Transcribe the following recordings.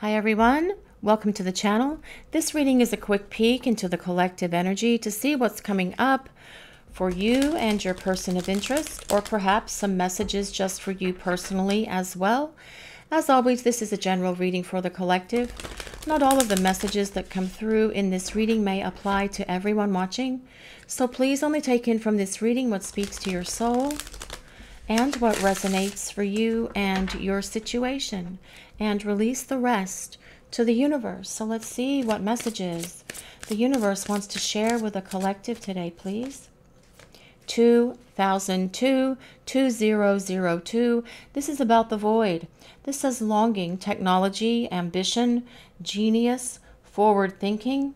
Hi everyone, welcome to the channel. This reading is a quick peek into the collective energy to see what's coming up for you and your person of interest, or perhaps some messages just for you personally as well. As always, this is a general reading for the collective. Not all of the messages that come through in this reading may apply to everyone watching, so please only take in from this reading what speaks to your soul and what resonates for you and your situation, and release the rest to the universe. So let's see what messages the universe wants to share with the collective today, please. 2002 2002. This is about the void. This says longing, technology, ambition, genius, forward thinking,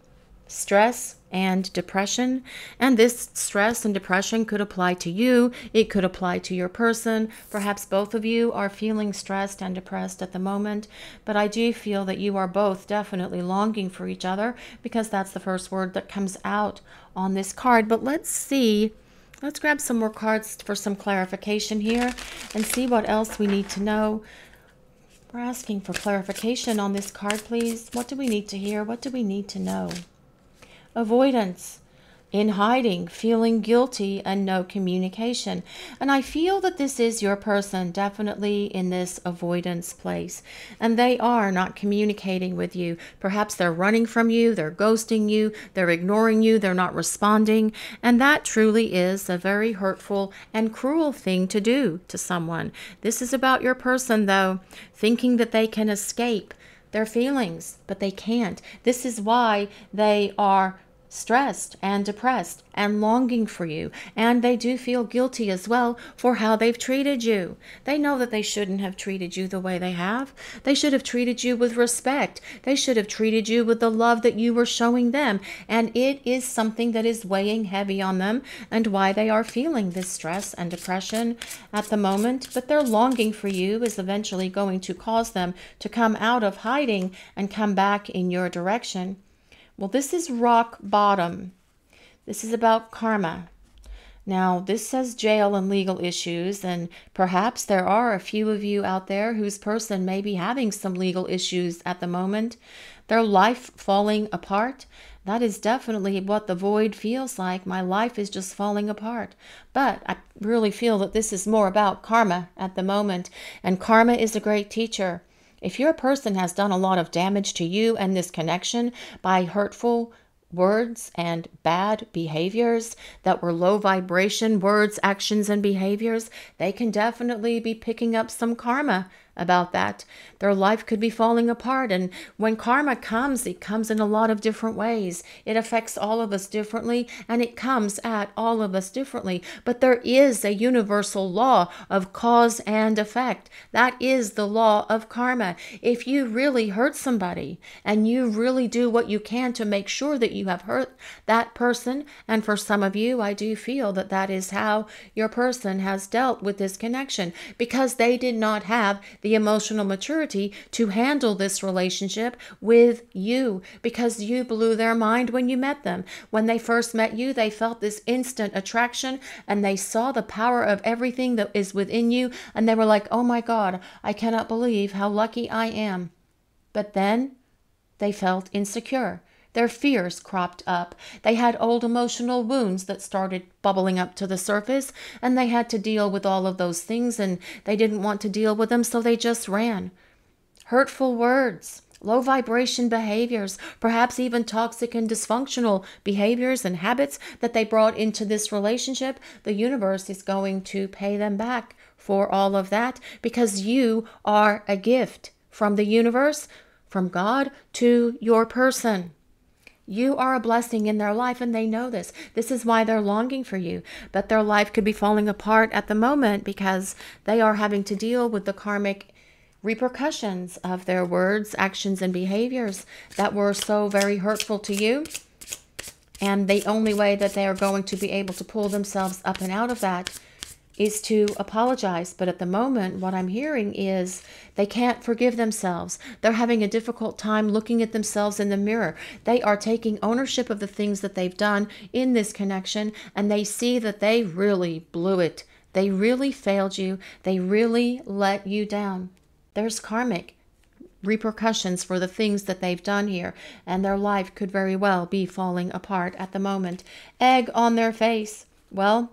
stress, and depression. And this stress and depression could apply to you, it could apply to your person. Perhaps both of you are feeling stressed and depressed at the moment, but I do feel that you are both definitely longing for each other because that's the first word that comes out on this card. But let's see. Let's grab some more cards for some clarification here and see what else we need to know. We're asking for clarification on this card, please. What do we need to hear? What do we need to know? Avoidance, in hiding, feeling guilty, and no communication. And I feel that this is your person definitely in this avoidance place. And they are not communicating with you. Perhaps they're running from you, they're ghosting you, they're ignoring you, they're not responding. And that truly is a very hurtful and cruel thing to do to someone. This is about your person, though, thinking that they can escape their feelings, but they can't. This is why they are stressed and depressed and longing for you. And they do feel guilty as well for how they've treated you. They know that they shouldn't have treated you the way they have. They should have treated you with respect. They should have treated you with the love that you were showing them. And it is something that is weighing heavy on them and why they are feeling this stress and depression at the moment. But their longing for you is eventually going to cause them to come out of hiding and come back in your direction. Well, this is rock bottom. This is about karma. Now, this says jail and legal issues, and perhaps there are a few of you out there whose person may be having some legal issues at the moment. Their life falling apart. That is definitely what the void feels like. My life is just falling apart. But I really feel that this is more about karma at the moment, and karma is a great teacher. If your person has done a lot of damage to you and this connection by hurtful words and bad behaviors that were low vibration words, actions, and behaviors, they can definitely be picking up some karma about that. Their life could be falling apart. And when karma comes, it comes in a lot of different ways. It affects all of us differently and it comes at all of us differently. But there is a universal law of cause and effect. That is the law of karma. If you really hurt somebody and you really do what you can to make sure that you have hurt that person, and for some of you, I do feel that that is how your person has dealt with this connection because they did not have the the emotional maturity to handle this relationship with you because you blew their mind when you met them. When they first met you, they felt this instant attraction and they saw the power of everything that is within you and they were like, oh my God, I cannot believe how lucky I am. But then they felt insecure. Their fears cropped up. They had old emotional wounds that started bubbling up to the surface, and they had to deal with all of those things, and they didn't want to deal with them, so they just ran. Hurtful words, low vibration behaviors, perhaps even toxic and dysfunctional behaviors and habits that they brought into this relationship, the universe is going to pay them back for all of that because you are a gift from the universe, from God to your person. You are a blessing in their life, and they know this. This is why they're longing for you. But their life could be falling apart at the moment because they are having to deal with the karmic repercussions of their words, actions, and behaviors that were so very hurtful to you. And the only way that they are going to be able to pull themselves up and out of that is to apologize. But at the moment, what I'm hearing is they can't forgive themselves. They're having a difficult time looking at themselves in the mirror. They are taking ownership of the things that they've done in this connection, and they see that they really blew it. They really failed you. They really let you down. There's karmic repercussions for the things that they've done here, and their life could very well be falling apart at the moment. Egg on their face. Well,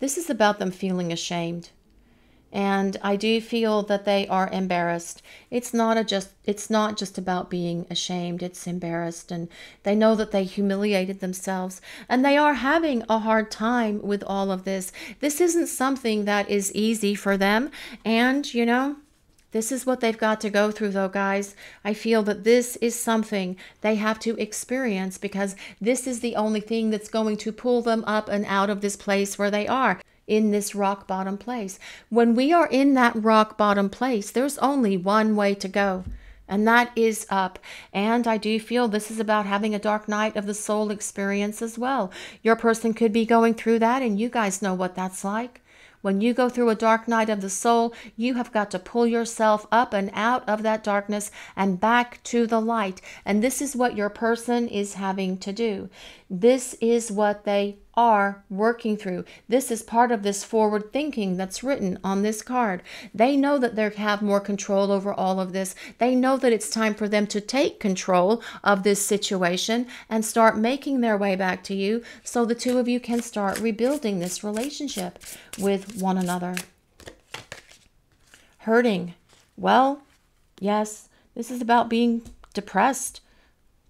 this is about them feeling ashamed and I do feel that they are embarrassed. It's not a just it's not just about being ashamed, it's embarrassed and they know that they humiliated themselves and they are having a hard time with all of this. This isn't something that is easy for them and, you know, this is what they've got to go through, though, guys. I feel that this is something they have to experience because this is the only thing that's going to pull them up and out of this place where they are in this rock bottom place. When we are in that rock bottom place, there's only one way to go, and that is up. And I do feel this is about having a dark night of the soul experience as well. Your person could be going through that, and you guys know what that's like. When you go through a dark night of the soul, you have got to pull yourself up and out of that darkness and back to the light. And this is what your person is having to do. This is what they are working through. This is part of this forward thinking that's written on this card. They know that they have more control over all of this. They know that it's time for them to take control of this situation and start making their way back to you so the two of you can start rebuilding this relationship with one another. Hurting. Well, yes, this is about being depressed,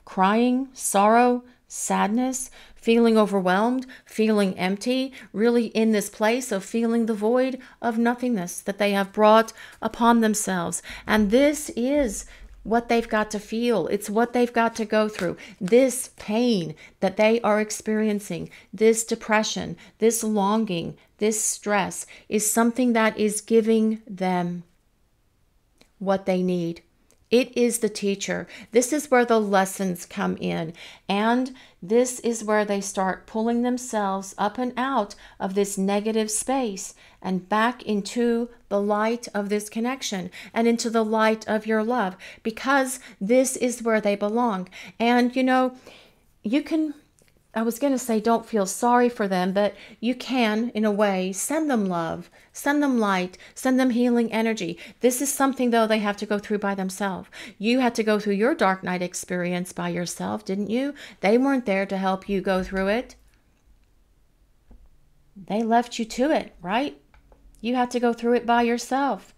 crying, sorrow, sadness, feeling overwhelmed, feeling empty, really in this place of feeling the void of nothingness that they have brought upon themselves. And this is what they've got to feel. It's what they've got to go through. This pain that they are experiencing, this depression, this longing, this stress is something that is giving them what they need. It is the teacher. This is where the lessons come in. And this is where they start pulling themselves up and out of this negative space and back into the light of this connection and into the light of your love because this is where they belong. And you know, you can I was going to say don't feel sorry for them, but you can, in a way, send them love, send them light, send them healing energy. This is something, though, they have to go through by themselves. You had to go through your dark night experience by yourself, didn't you? They weren't there to help you go through it. They left you to it, right? You had to go through it by yourself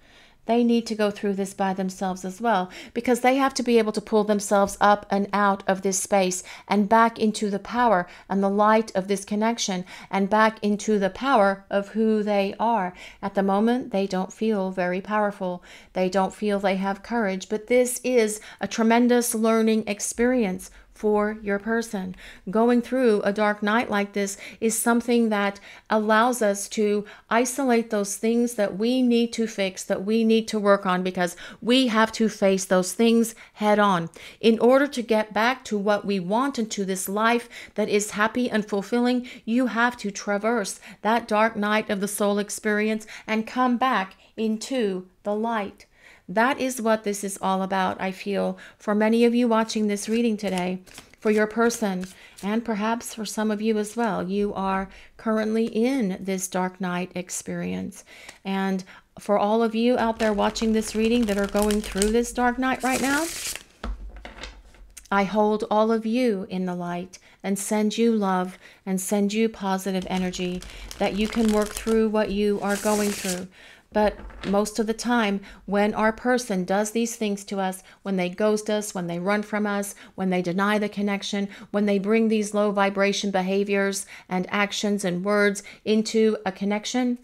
they need to go through this by themselves as well because they have to be able to pull themselves up and out of this space and back into the power and the light of this connection and back into the power of who they are. At the moment, they don't feel very powerful. They don't feel they have courage, but this is a tremendous learning experience for your person. Going through a dark night like this is something that allows us to isolate those things that we need to fix, that we need to work on, because we have to face those things head on. In order to get back to what we want into this life that is happy and fulfilling, you have to traverse that dark night of the soul experience and come back into the light. That is what this is all about, I feel, for many of you watching this reading today, for your person, and perhaps for some of you as well. You are currently in this dark night experience. And for all of you out there watching this reading that are going through this dark night right now, I hold all of you in the light and send you love and send you positive energy that you can work through what you are going through. But most of the time, when our person does these things to us, when they ghost us, when they run from us, when they deny the connection, when they bring these low vibration behaviors and actions and words into a connection,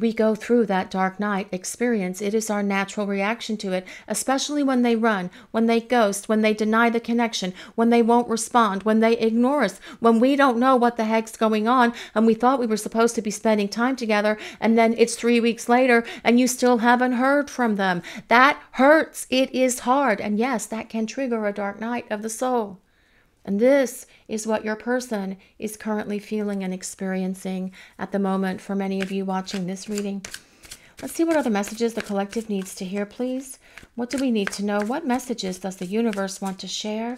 we go through that dark night experience. It is our natural reaction to it, especially when they run, when they ghost, when they deny the connection, when they won't respond, when they ignore us, when we don't know what the heck's going on and we thought we were supposed to be spending time together and then it's three weeks later and you still haven't heard from them. That hurts. It is hard. And yes, that can trigger a dark night of the soul. And this is what your person is currently feeling and experiencing at the moment for many of you watching this reading. Let's see what other messages the collective needs to hear, please. What do we need to know? What messages does the universe want to share?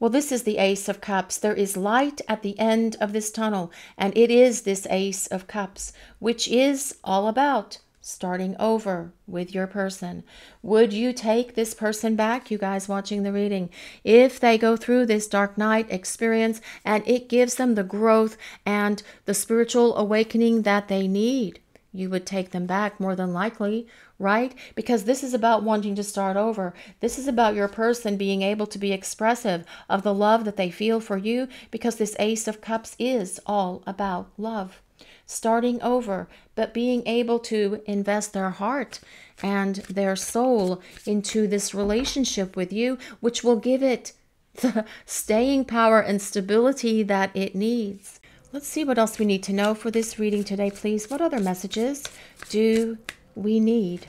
Well, this is the Ace of Cups. There is light at the end of this tunnel, and it is this Ace of Cups, which is all about starting over with your person. Would you take this person back, you guys watching the reading, if they go through this dark night experience and it gives them the growth and the spiritual awakening that they need? You would take them back more than likely, right? Because this is about wanting to start over. This is about your person being able to be expressive of the love that they feel for you because this Ace of Cups is all about love starting over, but being able to invest their heart and their soul into this relationship with you, which will give it the staying power and stability that it needs. Let's see what else we need to know for this reading today, please. What other messages do we need?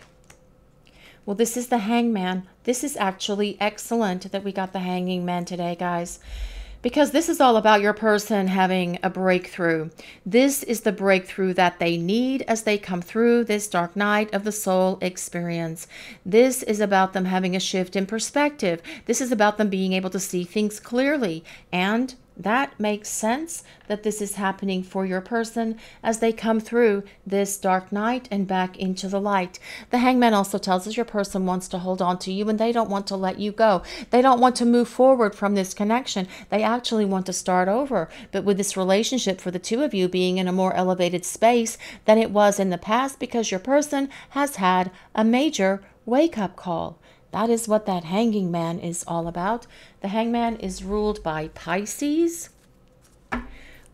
Well, this is the hangman. This is actually excellent that we got the hanging man today, guys because this is all about your person having a breakthrough. This is the breakthrough that they need as they come through this dark night of the soul experience. This is about them having a shift in perspective. This is about them being able to see things clearly and that makes sense that this is happening for your person as they come through this dark night and back into the light. The hangman also tells us your person wants to hold on to you and they don't want to let you go. They don't want to move forward from this connection. They actually want to start over. But with this relationship for the two of you being in a more elevated space than it was in the past because your person has had a major wake up call. That is what that hanging man is all about. The hangman is ruled by Pisces.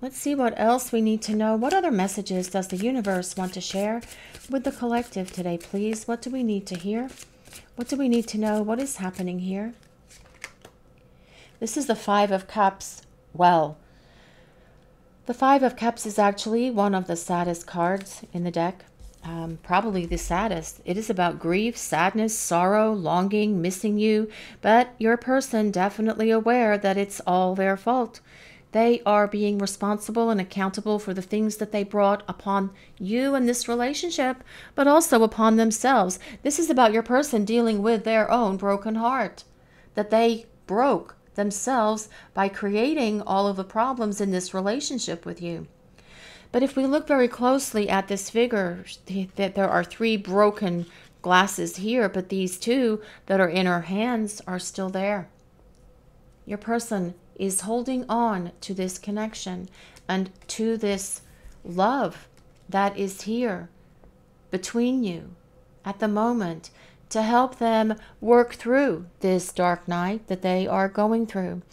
Let's see what else we need to know. What other messages does the universe want to share with the collective today, please? What do we need to hear? What do we need to know? What is happening here? This is the Five of Cups. Well, the Five of Cups is actually one of the saddest cards in the deck um, probably the saddest. It is about grief, sadness, sorrow, longing, missing you, but your person definitely aware that it's all their fault. They are being responsible and accountable for the things that they brought upon you in this relationship, but also upon themselves. This is about your person dealing with their own broken heart that they broke themselves by creating all of the problems in this relationship with you. But if we look very closely at this figure, that there are three broken glasses here, but these two that are in her hands are still there. Your person is holding on to this connection and to this love that is here between you at the moment to help them work through this dark night that they are going through.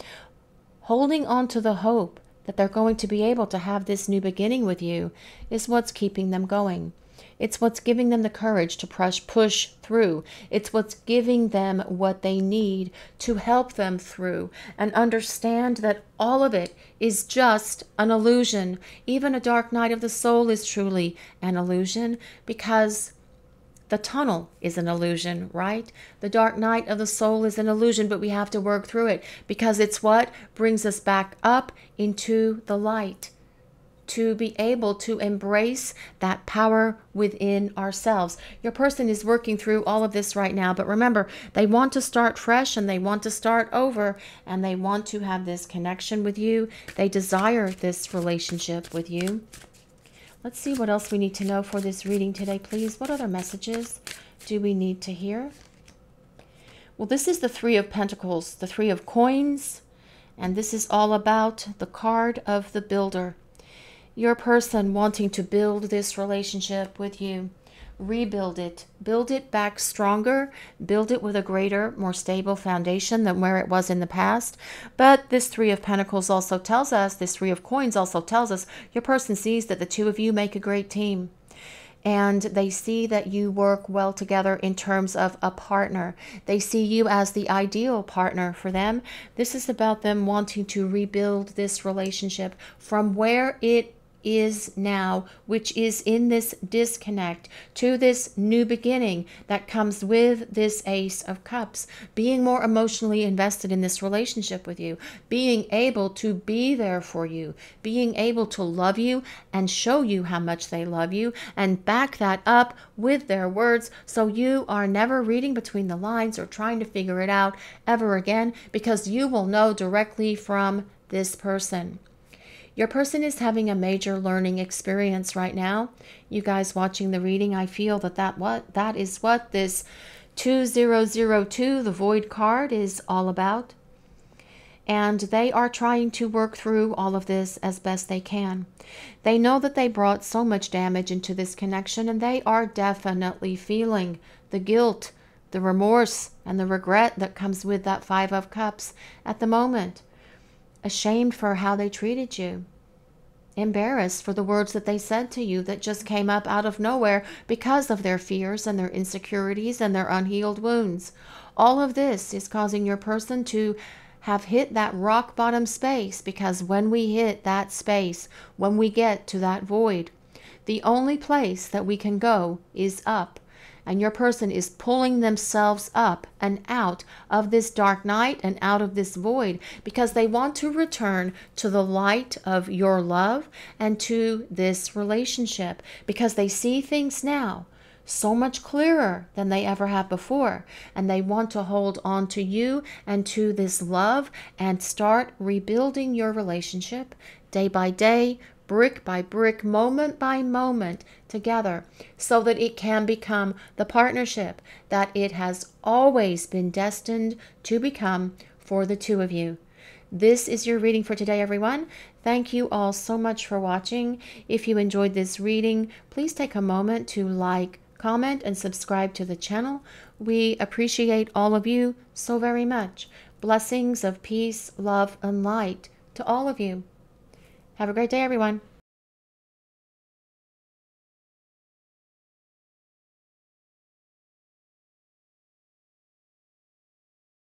Holding on to the hope that they're going to be able to have this new beginning with you is what's keeping them going. It's what's giving them the courage to push push through. It's what's giving them what they need to help them through and understand that all of it is just an illusion. Even a dark night of the soul is truly an illusion because the tunnel is an illusion, right? The dark night of the soul is an illusion, but we have to work through it because it's what brings us back up into the light to be able to embrace that power within ourselves. Your person is working through all of this right now, but remember, they want to start fresh and they want to start over and they want to have this connection with you. They desire this relationship with you. Let's see what else we need to know for this reading today, please. What other messages do we need to hear? Well, this is the Three of Pentacles, the Three of Coins, and this is all about the card of the builder. Your person wanting to build this relationship with you rebuild it, build it back stronger, build it with a greater, more stable foundation than where it was in the past. But this Three of Pentacles also tells us, this Three of Coins also tells us, your person sees that the two of you make a great team. And they see that you work well together in terms of a partner. They see you as the ideal partner for them. This is about them wanting to rebuild this relationship from where it is now, which is in this disconnect to this new beginning that comes with this Ace of Cups. Being more emotionally invested in this relationship with you, being able to be there for you, being able to love you and show you how much they love you, and back that up with their words so you are never reading between the lines or trying to figure it out ever again because you will know directly from this person. Your person is having a major learning experience right now. You guys watching the reading, I feel that that what that is what this 2002 the void card is all about. And they are trying to work through all of this as best they can. They know that they brought so much damage into this connection and they are definitely feeling the guilt, the remorse, and the regret that comes with that 5 of cups at the moment ashamed for how they treated you, embarrassed for the words that they said to you that just came up out of nowhere because of their fears and their insecurities and their unhealed wounds. All of this is causing your person to have hit that rock bottom space because when we hit that space, when we get to that void, the only place that we can go is up and your person is pulling themselves up and out of this dark night and out of this void because they want to return to the light of your love and to this relationship because they see things now so much clearer than they ever have before. And they want to hold on to you and to this love and start rebuilding your relationship day by day, brick by brick, moment by moment together, so that it can become the partnership that it has always been destined to become for the two of you. This is your reading for today, everyone. Thank you all so much for watching. If you enjoyed this reading, please take a moment to like, comment, and subscribe to the channel. We appreciate all of you so very much. Blessings of peace, love, and light to all of you. Have a great day, everyone.